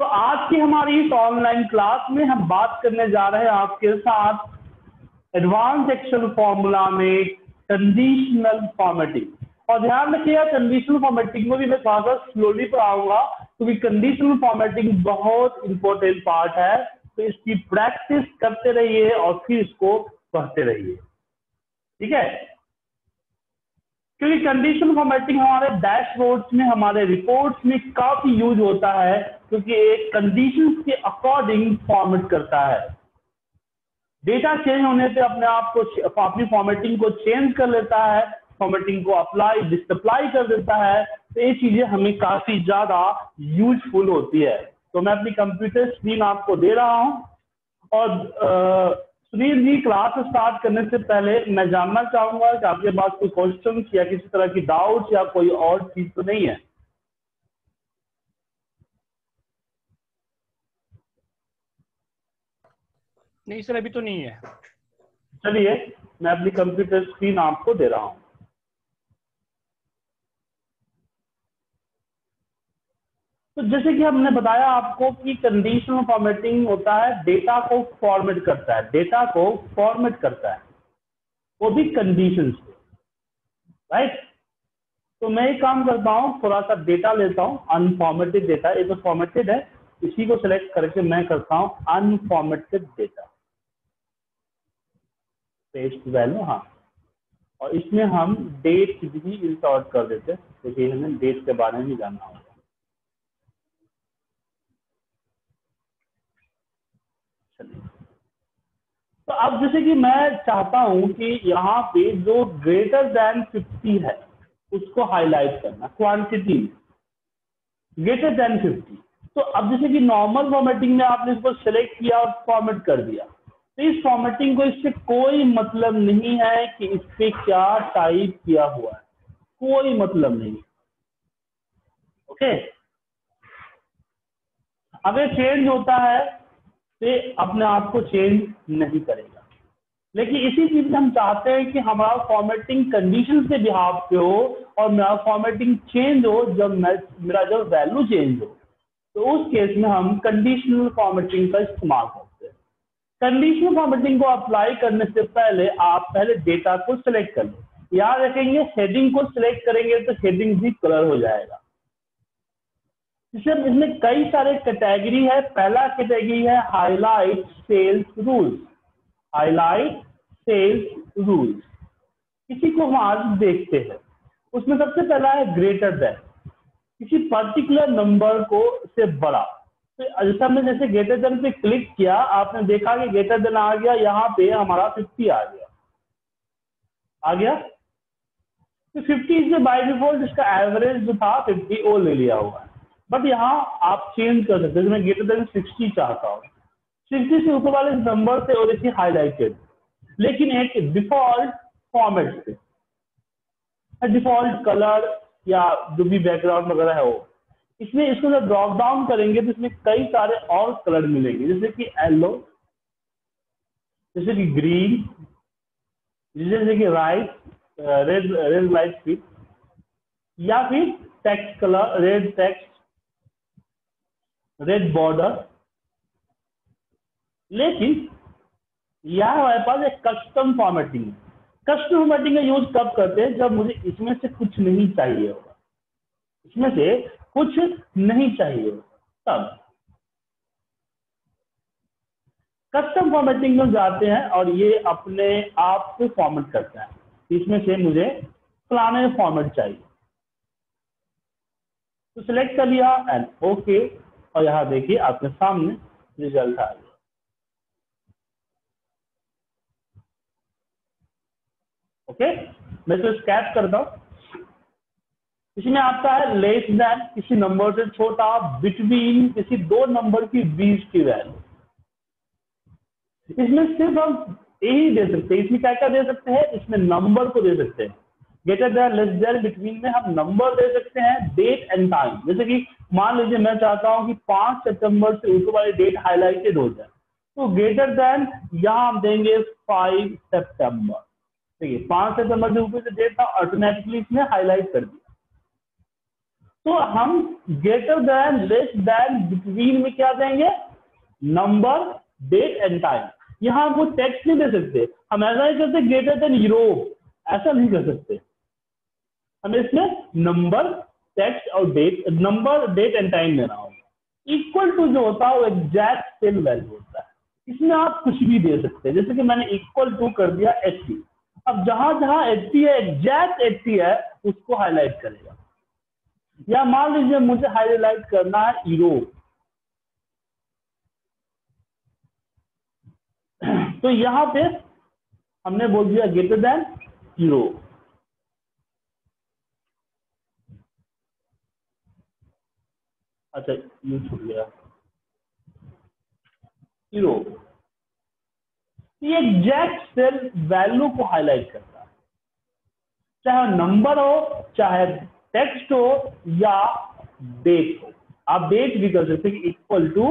तो आज की हमारी इस ऑनलाइन क्लास में हम बात करने जा रहे हैं आपके साथ एडवांस एक्शन फॉर्मूला में कंडीशनल फॉर्मेटिंग और ध्यान रखिएगा कंडीशनल फॉर्मेटिंग में भी मैं थोड़ा सा स्लोली पढ़ाऊँगा, क्योंकि कंडीशनल फॉर्मेटिंग बहुत इंपॉर्टेंट पार्ट है। तो इसकी प्रैक्टिस करते रहिए और फिर इसको पढ़ते रहिए। ठीक है? क्योंकि कंडीशन फॉर्मेटिंग हमारे डैशबोर्ड्स में हमारे रिपोर्ट्स में काफ़ी यूज़ होता है क्योंकि एक कंडीशन के अकॉर्डिंग फॉर्मेट करता है। डेटा चेंज होने से अपने आप को अपनी फॉर्मेटिंग को चेंज कर लेता है फॉर्मेटिंग को अप्लाई डिसअप्लाई कर देता है तो ये चीज़ें हमें काफ़ी ज़्यादा यूजफुल होती है। तो मैं अपनी कंप्यूटर स्क्रीन आपको दे रहा हूँ और आ, सुनील जी क्लास स्टार्ट करने से पहले मैं जानना चाहूँगा कि आपके पास कोई क्वेश्चन या किसी तरह की डाउट या कोई और चीज़ तो नहीं है? नहीं सर अभी तो नहीं है। चलिए मैं अपनी कंप्यूटर स्क्रीन आपको दे रहा हूँ। तो जैसे कि हमने बताया आपको कि कंडीशनल फॉर्मेटिंग होता है डेटा को फॉर्मेट करता है डेटा को फॉर्मेट करता है। वो भी कंडीशन राइट तो मैं एक काम करता हूँ थोड़ा सा डेटा लेता हूँ अनफॉर्मेटेड डेटा ये तो फॉर्मेटेड है, इसी को सिलेक्ट करके मैं करता हूँ अनफॉर्मेटेड डेटा पेस्ट वैल्यू हाँ। और इसमें हम डेट भी इंसर्ट कर देते हैं, क्योंकि हमें डेट के बारे में जानना होगा तो अब जैसे कि मैं चाहता हूँ कि यहाँ पे जो ग्रेटर देन 50 है, उसको हाईलाइट करना क्वांटिटी ग्रेटर देन 50 तो अब जैसे कि नॉर्मल फॉर्मेटिंग में आपने इसको सेलेक्ट किया और फॉर्मेट कर दिया। तो इस फॉर्मेटिंग को इससे कोई मतलब नहीं है कि इस पे क्या टाइप किया हुआ है। कोई मतलब नहीं। ओके अगर चेंज होता है से अपने आप को चेंज नहीं करेगा। लेकिन इसी चीज़ में हम चाहते हैं कि हमारा फॉर्मेटिंग कंडीशन से बिहाव पे हो और मेरा फॉर्मेटिंग चेंज हो, जब मेरा जब वैल्यू चेंज हो। तो उस केस में हम कंडीशनल फॉर्मेटिंग का इस्तेमाल करते हैं। कंडीशनल फॉर्मेटिंग को अप्लाई करने से पहले आप पहले डेटा को सिलेक्ट कर लें। याद रखेंगे हेडिंग को सिलेक्ट करेंगे तो हेडिंग भी कलर हो जाएगा। इसलिए इसमें कई सारे कैटेगरी है। पहला कैटेगरी है highlight cells rules highlight cells rules किसी को हम आज देखते हैं। उसमें सबसे पहला है ग्रेटर देन किसी पर्टिकुलर नंबर को से बड़ा। तो जैसा हमने जैसे ग्रेटर देन पे क्लिक किया, आपने देखा कि ग्रेटर देन आ गया, यहाँ पे हमारा 50 आ गया। आ गया? तो 50 इसमें बाय डिफ़ॉल्ट इसका एवरेज जो था 50 वो ले लिया हुआ है। बट यहाँ आप चेंज कर सकते हैं। ग्रेटर देन सिक्सटी चाहता हूँ। सिक्सटी से ऊपर वाले नंबर से और देखिए हाईलाइटेड लेकिन एक डिफ़ॉल्ट फॉर्मेट से। डिफ़ॉल्ट कलर या जो भी बैकग्राउंड वगैरह है वो। इसमें इसको जब ड्रॉप डाउन करेंगे तो इसमें कई सारे और कलर मिलेंगे। जैसे कि येलो जैसे कि ग्रीन जैसे कि right red red light fill या फिर text colour red text red border लेकिन यह हमारे पास एक कस्टम फॉर्मेटिंग है। कस्टम फॉर्मेटिंग का यूज़ कब करते हैं? जब मुझे इसमें से कुछ नहीं चाहिए होगा। इसमें से कुछ नहीं चाहिए होगा। तब कस्टम फॉर्मेटिंग में जाते हैं और ये अपने आप को फॉर्मेट करता है। इसमें से मुझे फलाने फॉर्मेट चाहिए। तो सिलेक्ट कर लिया एंड ओके और यहाँ देखिए आपके सामने रिज़ल्ट आ गया ओके मैं तो स्कैप करता हूँ। इसमें आपका है लेस देन किसी नंबर से छोटा बिटवीन किसी दो नंबर की बीच की वैल्यू इसमें सिर्फ़ हम यही दे सकते हैं। इसमें क्या क्या दे सकते हैं? इसमें नंबर को दे सकते हैं। Greater than less than between में हम नंबर दे सकते हैं डेट एंड टाइम जैसे कि मान लीजिए मैं चाहता हूँ कि पाँच सितंबर से ऊपर वाली डेट हाईलाइटेड हो जाए तो ग्रेटर देन यहाँ हम देंगे फाइव सितंबर। ठीक है, पाँच सितंबर से ऊपर से डेट था ऑटोमेटिकली इसने हाईलाइट कर दिया। तो हम greater than less than between में क्या देंगे? नंबर डेट एंड टाइम यहाँ हम कोई टेक्स्ट नहीं दे सकते। हम ऐसा नहीं करते ग्रेटर देन यूरोप ऐसा नहीं कर सकते। हमें इसमें नंबर टेक्स्ट और date number date and time देना होगा इक्वल टू जो होता है, वो एग्जैक्ट सेल वैल्यू होता है। इसमें आप कुछ भी दे सकते हैं। जैसे कि मैंने इक्वल टू कर दिया एच अब जहाँ जहाँ एच है एग्जैक्ट एच है, उसको हाईलाइट करेगा। या मान लीजिए मुझे हाईलाइट करना है यूरोप तो यहाँ पे हमने बोल दिया ग्रेटर देन ज़ीरो अच्छा ये छूट गया। ज़ीरो ये एग्जैक्ट सेल वैल्यू को हाईलाइट करता है। चाहे नंबर हो, चाहे टेक्स्ट हो, या डेट हो। आप डेट भी कर सकते इक्वल टू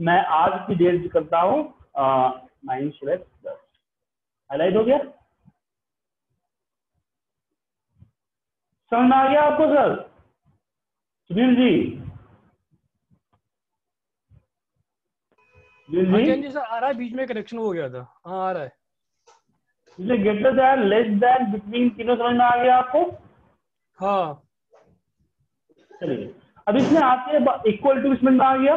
मैं आज की डेट करता हूँ नाइन सेवन दस। हाईलाइट हो गया? समझ में आ गया आपको सर सुनील जी हाँ जी हाँ सर आ रहा है बीच में कनेक्शन हो गया था। हाँ आ रहा है। Greater than less than between तीनों समझ में आ गया आपको? हाँ। चलिए। अब इसमें इक्वल टू इसमें आ गया।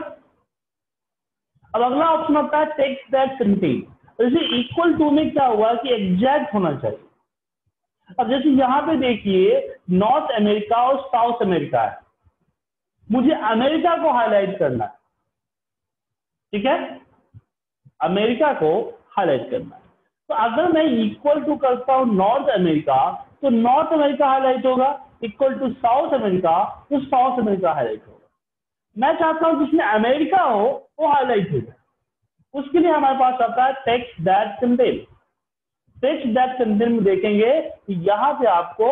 अब अगला ऑप्शन होता है टेक्स्ट दैट कंटेन जैसे इक्वल टू में क्या हुआ कि एग्जैक्ट होना चाहिए? अब जैसे यहाँ पे देखिए नॉर्थ अमेरिका और साउथ अमेरिका है। मुझे अमेरिका को हाईलाइट करना है। ठीक है? अमेरिका को हाईलाइट करना है। तो अगर मैं इक्वल टू करता हूँ नॉर्थ अमेरिका तो नॉर्थ अमेरिका हाईलाइट होगा इक्वल टू साउथ अमेरिका तो साउथ अमेरिका हाईलाइट होगा। मैं चाहता हूँ जिसमें अमेरिका हो, वो हाईलाइट हो जाए। उसके लिए हमारे पास आता है text that contain text that contain में देखेंगे कि यहाँ पे आपको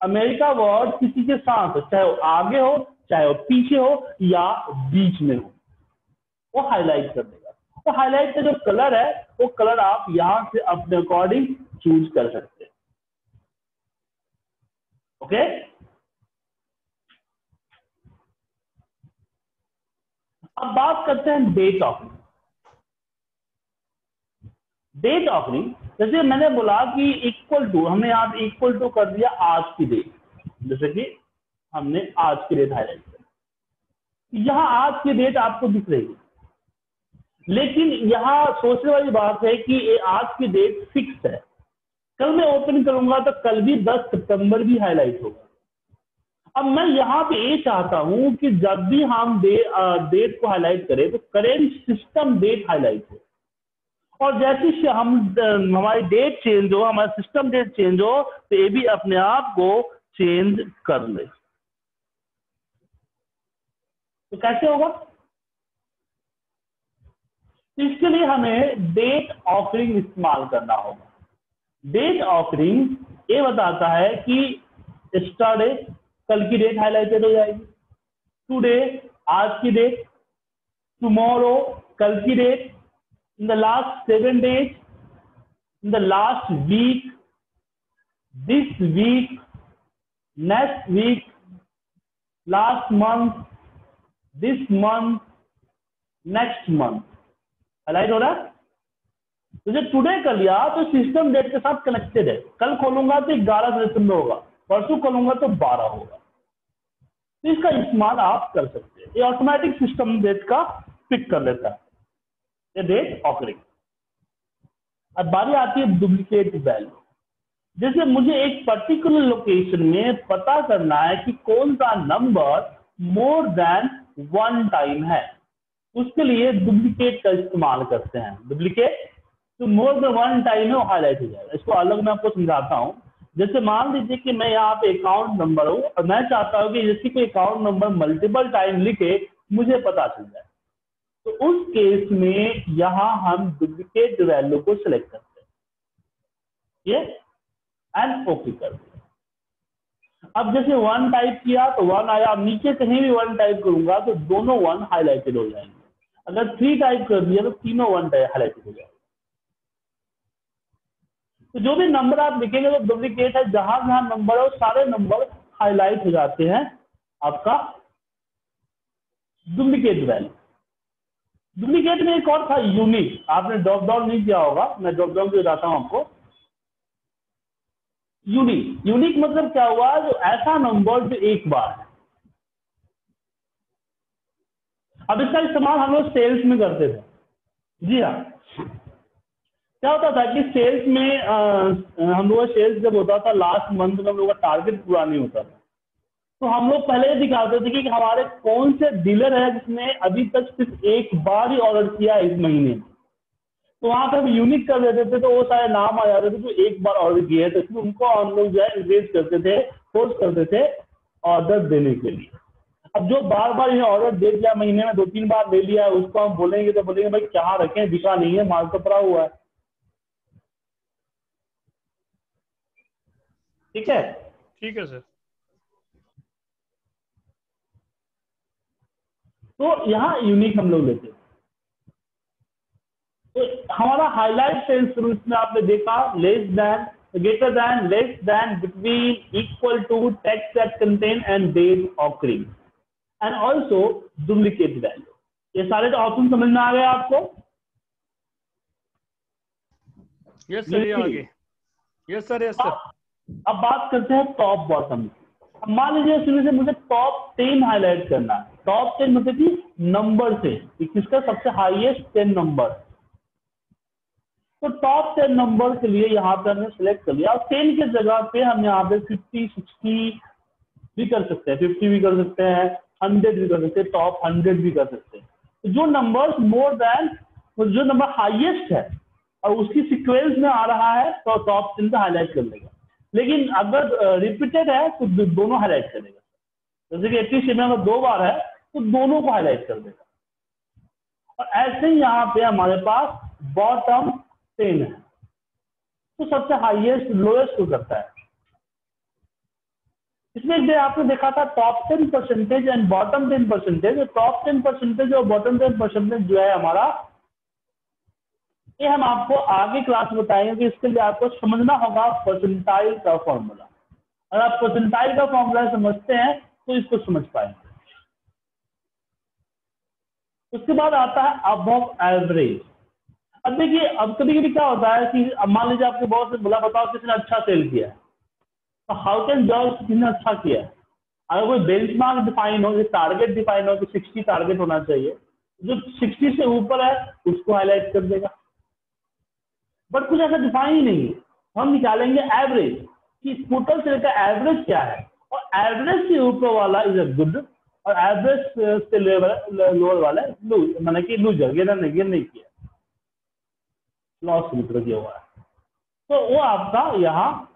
अमेरिका वर्ड किसी के साथ, चाहे वो आगे हो, चाहे वो पीछे हो, या बीच में हो, वो हाईलाइट कर देगा। तो हाईलाइट का जो कलर है, वो कलर आप यहाँ से अपने अकॉर्डिंग चूज़ कर सकते हैं। ओके अब बात करते हैं डेट ऑफरिंग डेट ऑफरिंग जैसे मैंने बोला कि इक्वल टू हमने यहाँ पे इक्वल टू कर दिया आज की डेट जैसे कि हमने आज की डेट हाईलाइट कर यहाँ आज की डेट आपको दिख रही है। लेकिन यहाँ सोचने वाली बात है कि आज की डेट फिक्स है। कल मैं ओपन करूँगा तो कल भी 10 सितंबर भी हाईलाइट होगा। अब मैं यहाँ पे ये चाहता हूँ कि जब भी हम डेट को हाईलाइट करें तो करेंट सिस्टम डेट हाईलाइट हो। और जैसे हम हमारी डेट चेंज हो, हमारा सिस्टम डेट चेंज हो तो ये भी अपने आप को चेंज कर ले। तो कैसे होगा? इसके लिए हमें डेट ऑफरिंग इस्तेमाल करना होगा। डेट ऑफरिंग ये बताता है कि स्टार्डे कल की डेट हाईलाइटेड हो जाएगी। टुडे आज की डेट टुमारो कल की date in the last seven days in the last week this week next week last month this month next month highlight हो रहा तो जब टुडे कर लिया तो सिस्टम डेट के साथ कनेक्टेड है। कल खोलूँगा तो ग्यारह सितंबर होगा। परसों खोलूँगा तो बारह होगा। तो इसका इस्तेमाल आप कर सकते हैं। ये ऑटोमेटिक सिस्टम डेट का पिक कर लेता है। ये डेट ऑकरिंग अब बारी आती है डुप्लीकेट वैल्यू जैसे मुझे एक पर्टिकुलर लोकेशन में पता करना है कि कौन सा number more than one time है। उसके लिए डुप्लीकेट का इस्तेमाल करते हैं। डुप्लीकेट तो मोर देन वन टाइम है वो हाईलाइट हो जाएगा। इसको अलग मैं आपको समझाता हूँ। जैसे मान लीजिए कि मैं यहाँ पे अकाउंट नंबर हूँ और मैं चाहता हूँ कि जैसे कोई अकाउंट नंबर मल्टीपल टाइम लिखे, मुझे पता चल जाए। तो उस केस में यहाँ हम डुप्लीकेट वैल्यू को सिलेक्ट करते हैं। ये एंड ओके कर दिया अब जैसे वन टाइप किया तो वन आया। नीचे कहीं भी वन टाइप करूँगा तो दोनों वन हाईलाइटेड हो जाएँगे। अगर थ्री टाइप कर दिया तो तीनों वन हाईलाइटेड हो जाएँगे। तो जो भी नंबर आप लिखेंगे वो डुप्लीकेट है। जहाँ जहाँ नंबर है, वो सारे नंबर हाईलाइट हो जाते हैं आपका डुप्लीकेट वैल्यू डुप्लीकेट में एक और था यूनिक आपने ड्रॉप डाउन नहीं किया होगा। मैं ड्रॉप डाउन भी बताता हूँ आपको। यूनिक यूनिक मतलब क्या हुआ? जो ऐसा नंबर जो एक बार है। अब इसका इस्तेमाल हम लोग सेल्स में करते थे। जी हाँ। क्या होता था कि सेल्स में आ, हम लोग सेल्स जब होता था लास्ट मंथ में हम लोग का टारगेट पूरा नहीं होता था। तो हम लोग पहले दिखाते थे कि हमारे कौन से डीलर है जिसने अभी तक सिर्फ़ एक बार ही ऑर्डर किया इस महीने। तो वहाँ पर हम यूनिक कर देते थे तो वो सारे नाम आ जाते थे जो एक बार ऑर्डर किए हैं। तो उनको हम लोग जो है करते थे फोर्स करते थे ऑर्डर देने के लिए। अब जो बार बार इन्हें ऑर्डर दे दिया महीने में दो तीन बार ले लिया है उसको हम बोलेंगे तो बोलेंगे भाई क्या रखें? दिखा नहीं है माल तो पड़ा हुआ है। ठीक है? ठीक है सर। तो यहाँ यूनिक हम लोग लेते हैं। तो हमारा हाईलाइट सेल्स रूल्स में आपने देखा less than greater than less than between equal to text that contain and date occurring and also duplicate value ये सारे ऑप्शन समझ में आ गए आपको? यस सर ये आगे। यस सर यस सर अब बात करते हैं टॉप बॉटम अब मान लीजिए इसमें से मुझे टॉप टेन हाईलाइट करना है। टॉप टेन मतलब कि नंबर से। कि किसका सबसे हाईएस्ट टेन नंबर तो टॉप टेन नंबर के लिए यहाँ पे हमने सेलेक्ट कर लिया। और टेन के जगह पे हम यहाँ पे फिफ्टी सिक्सटी भी कर सकते हैं। फिफ्टी भी कर सकते हैं। हंड्रेड भी कर सकते हैं टॉप हंड्रेड भी कर सकते हैं। तो जो नंबर मोर देन जो नंबर हाईएस्ट है, और उसकी सिक्वेंस में आ रहा है तो टॉप टेन का हाईलाइट कर लेगा। लेकिन अगर रिपीटेड है तो दोनों हाईलाइट करेगा जैसे कि एट्टी अगर दो बार है तो दोनों को हाईलाइट कर देगा और ऐसे ही यहाँ पे हमारे पास बॉटम टेन है। तो सबसे हाईएस्ट लोएस्ट को करता है। इसमें आपने देखा था top ten percentage and bottom ten percentage top ten percentage और बॉटम टेन परसेंटेज जो है हमारा, ये हम आपको आगे क्लास बताएँगे कि इसके लिए आपको समझना होगा परसेंटाइल का फॉर्मूला अगर आप परसेंटाइल का फॉर्मूला समझते हैं तो इसको समझ पाएँगे। उसके बाद आता है अब एवरेज अब देखिए, अब कभी कभी क्या होता है कि मान लीजिए आपके बहुत से बोला, बताओ किसने अच्छा सेल किया तो हाउ कैन जॉब किसने अच्छा किया? अगर कोई बेंच मार्क डिफाइन हो टारगेट डिफाइन हो कि सिक्सटी टारगेट होना चाहिए, जो सिक्सटी से ऊपर है, उसको हाईलाइट कर देगा। बट कुछ ऐसा डिफाइन ही नहीं है। हम निकालेंगे एवरेज कि टोटल सेल का एवरेज क्या है? और एवरेज से ऊपर वाला इज़ अ गुड और एवरेज से लोअर वाला लूज मैंने कि लूजर गेनर नहीं गेन नहीं किया। लॉस मित्र किया हुआ है। तो वो आपका यहाँ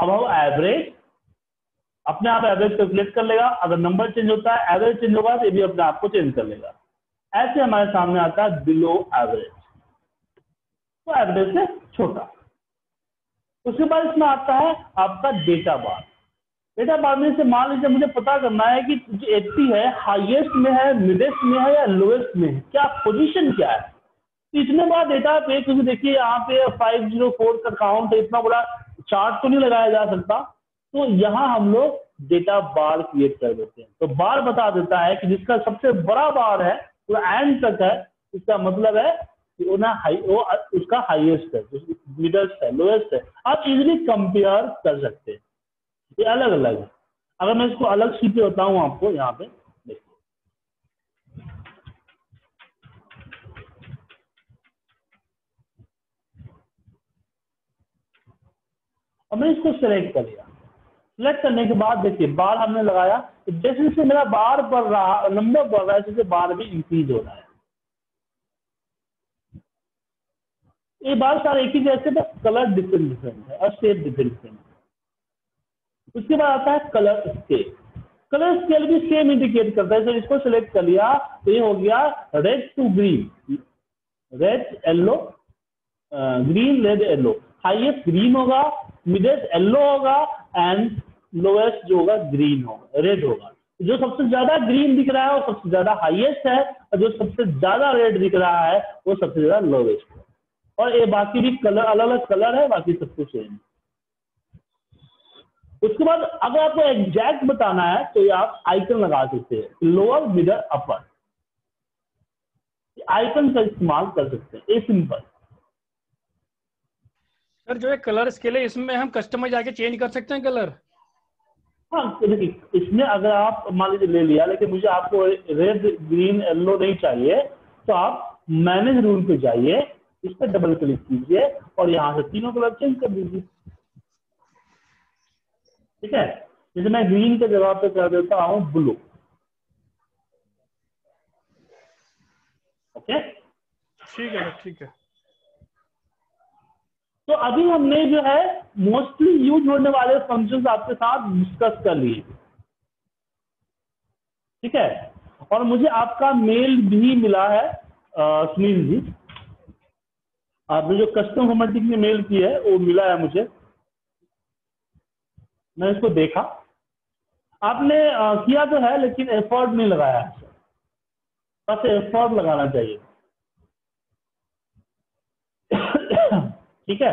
अब एवरेज अपने आप एवरेज कैलकुलेट कर लेगा। अगर नंबर चेंज होता है एवरेज चेंज होगा तो ये भी अपने आप को चेंज कर लेगा। ऐसे हमारे सामने आता है बिलो एवरेज तो एवरेज से छोटा। उसके बाद इसमें आता है आपका डेटा बार डेटा बार में से मान लीजिए मुझे पता करना है कि जो एट्टी है हाईएस्ट में है मिडेस्ट में है या लोएस्ट में है। क्या पोजीशन क्या है? तो इतने बड़ा डेटा पे क्योंकि देखिए, यहाँ पे फाइव ज़ीरो फोर का काउंट है, इतना बड़ा चार्ट तो नहीं लगाया जा सकता। तो यहाँ हम लोग डेटा बार क्रिएट कर देते हैं। तो बार बता देता है कि जिसका सबसे बड़ा बार है, वो एंड तक है। इसका मतलब है कि वो ना हाई वो उसका हाईएस्ट है मिडल्स है लोएस्ट है। आप इजीली कंपेयर कर सकते हैं। ये अलग अलग है। अगर मैं इसको अलग सी पे बताऊँ आपको यहाँ पे देखिए अब मैंने इसको सेलेक्ट कर लिया। सेलेक्ट करने के बाद देखिए बार हमने लगाया तो जैसे जैसे मेरा बार बढ़ रहा नंबर बढ़ रहा है जैसे बार भी इंक्रीज हो रहा है। ये बात सारे एक ही जैसे बस कलर डिफरेंट डिफरेंट है, और शेप डिफरेंट डिफरेंट है। उसके बाद आता है कलर स्केल कलर स्केल भी सेम इंडिकेट करता है, जब इसको सिलेक्ट कर लिया तो ये हो गया red to green red yellow green red yellow highest green होगा मिडेस्ट येलो होगा एंड लोएस्ट जो होगा ग्रीन होगा रेड होगा। जो सबसे ज़्यादा ग्रीन दिख रहा है, वो सबसे ज़्यादा हाईएस्ट है और जो सबसे ज़्यादा रेड दिख रहा है, वो सबसे ज़्यादा लोवेस्ट है। और ये बाकी भी कलर अलग अलग कलर है, बाकी सब कुछ सेम उसके बाद अगर आपको एग्जैक्ट बताना है तो ये आप आइकन लगा सकते हैं लोअर मिडल अपर आइकन का इस्तेमाल कर सकते हैं ए सिंपल सर जो है कलर स्केल है इसमें हम कस्टमर जाके चेंज कर सकते हैं कलर हाँ देखिए इसमें अगर आप मान लीजिए ले लिया लेकिन मुझे आपको रेड ग्रीन येलो नहीं चाहिए तो आप मैनेज रूल पे जाइए इस पर डबल क्लिक कीजिए और यहाँ से तीनों कलर चेंज कर दीजिए। ठीक है? जैसे मैं ग्रीन के जगह पे कर देता हूँ ब्लू ओके ठीक है ठीक है। तो अभी हमने जो है मोस्टली यूज़ होने वाले फ़ंक्शंस आपके साथ डिस्कस कर लिए। ठीक है? और मुझे आपका मेल भी मिला है सुनील जी। आपने जो कस्टम फॉर्मेटिंग में मेल की है वो मिला है मुझे। मैं इसको देखा। आपने आ, किया तो है लेकिन एफर्ट नहीं लगाया। बस एफर्ट लगाना चाहिए। ठीक है?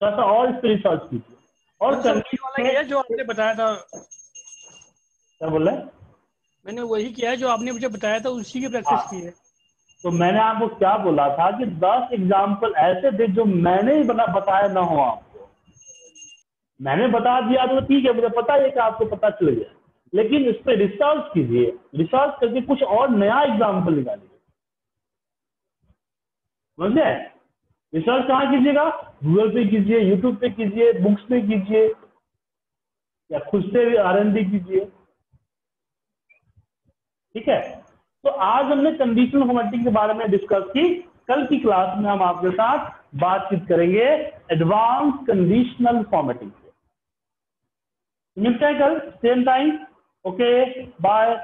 थोड़ा सा और इस पर रिसर्च कीजिए और जो आपने बताया था। क्या बोल रहे मैंने वही किया है जो आपने मुझे बताया था उसी की प्रैक्टिस हाँ। की है। तो मैंने आपको क्या बोला था कि दस एग्ज़ाम्पल ऐसे थे जो मैंने ही बना बताया ना हो आपको। मैंने बता दिया तो ठीक है मुझे पता है कि आपको पता चल गया। लेकिन इस पर रिसर्च कीजिए। रिसर्च करके कुछ और नया एग्ज़ाम्पल निकालिए। समझे? रिसर्च कहाँ कीजिएगा? गूगल पे कीजिए यूट्यूब पे कीजिए बुक्स पे कीजिए, या खुद से भी आर एन कीजिए। ठीक है? तो आज हमने कंडीशनल फॉर्मेटिंग के बारे में डिस्कस की। कल की क्लास में हम आपके साथ बातचीत करेंगे एडवांस कंडीशनल फॉर्मेटिंग मिलते हैं कल? Same time okay bye